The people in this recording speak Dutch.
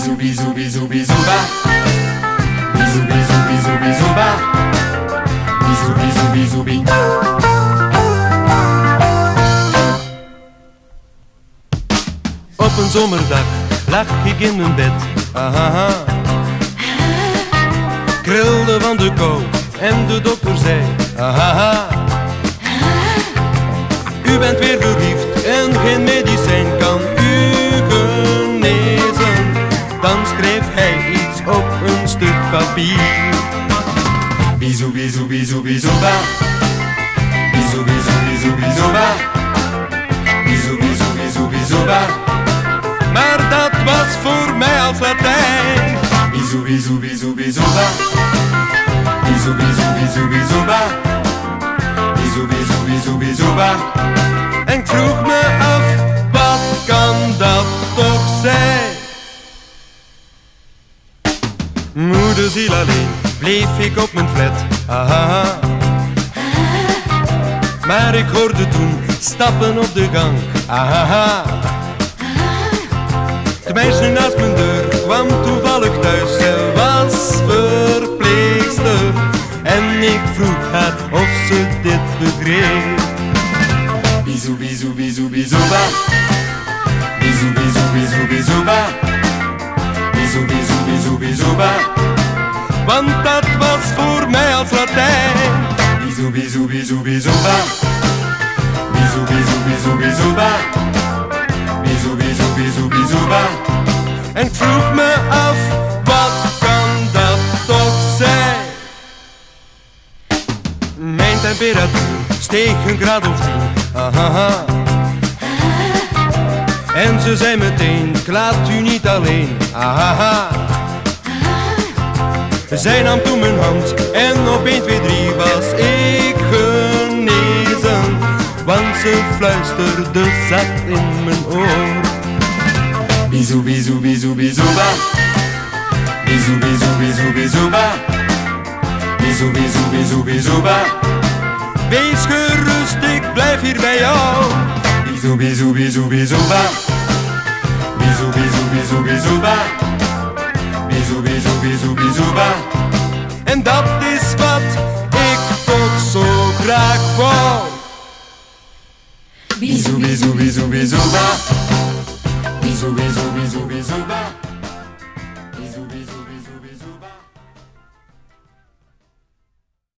Bisou, bisou, bisou, bisou, ba. Bisou, bisou, bisou, bisou, ba. Bisou, bisou, bisou, bi. Op een zomerdag lag ik in mijn bed. Ahaha. Krilde van de kou en de dokter zei. Ahaha. U bent weer verliefd en geen medicijn papier. Bisou, bisou, bisou, bisou, ba. Bisou, bisou, bisou, bisou, ba. Bisou, bisou, bisou, bisou, ba. Maar dat was voor mij als Latijn. Bisou, bisou, bisou, bisou, ba. Bisou, bisou, bisou, bisou, ba. Bisou, bisou, bisou, bisou, ba. En ik vroeg me Moederziel alleen, bleef ik op mijn flat. Ahaha. Maar ik hoorde toen stappen op de gang. Ahaha. Het meisje naast mijn deur kwam toevallig thuis. Ze was verpleegster. En ik vroeg haar of ze dit begreep. Bisou, ba. Bisou, bisou, bisou, bisou, ba. Bisou, bisou, bisou, bisou, ba. Want dat was voor mij als Latijn. Bisou, bisou, bisou, bisou, ba. Bisou, bisou, bisou, bisou, ba. Bisou, bisou, bisou, ba. En ik vroeg me af, wat kan dat toch zijn? Mijn temperatuur steeg een graad of tien. Ahaha. En ze zei meteen, ik laat u niet alleen. Ahaha. Zij nam toen mijn hand en op 1, 2, 3 was ik genezen. Want ze fluisterde zacht in mijn oor. Bisou, bisou, bisou, bisou, ba. Bisou, bisou, bisou, bisou, ba. Bisou, bisou, bisou, bisou, ba. Wees gerust, ik blijf hier bij jou. Bisou, bisou, bisou, bisou, ba. Bisou, bisou, bisou, bisou, go. Bisu, bisu, bisu, bisuba. Bisu, bisu, bisu, bisuba. Bisu, bisu, bisu.